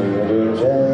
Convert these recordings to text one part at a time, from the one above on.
Thank you.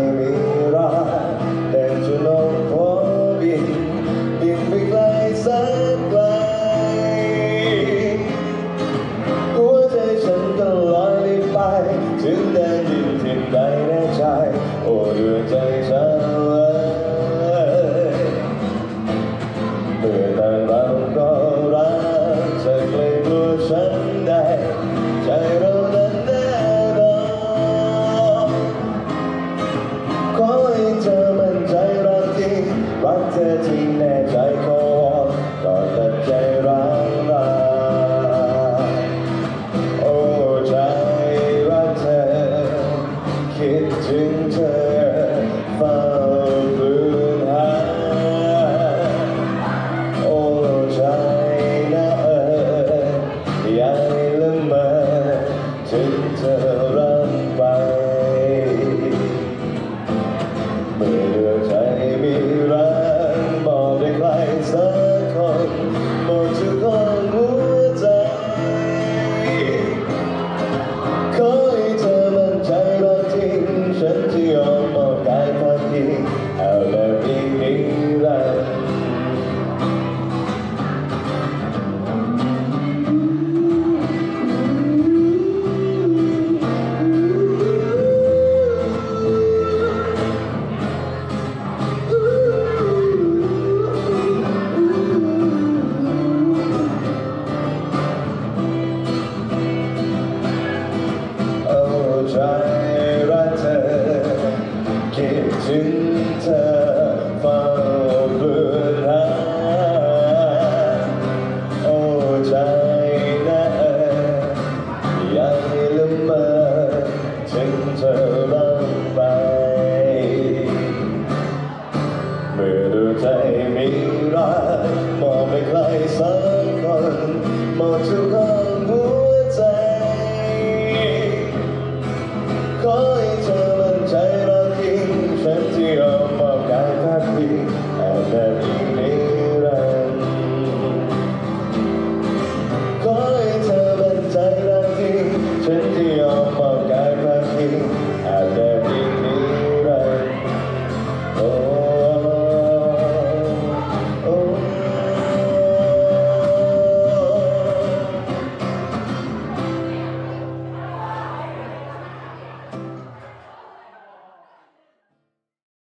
ใจรักเธอคิดถึงเธอเฝ้าเบื่หาโอ้ใจนะยังละเมอถึงเธอ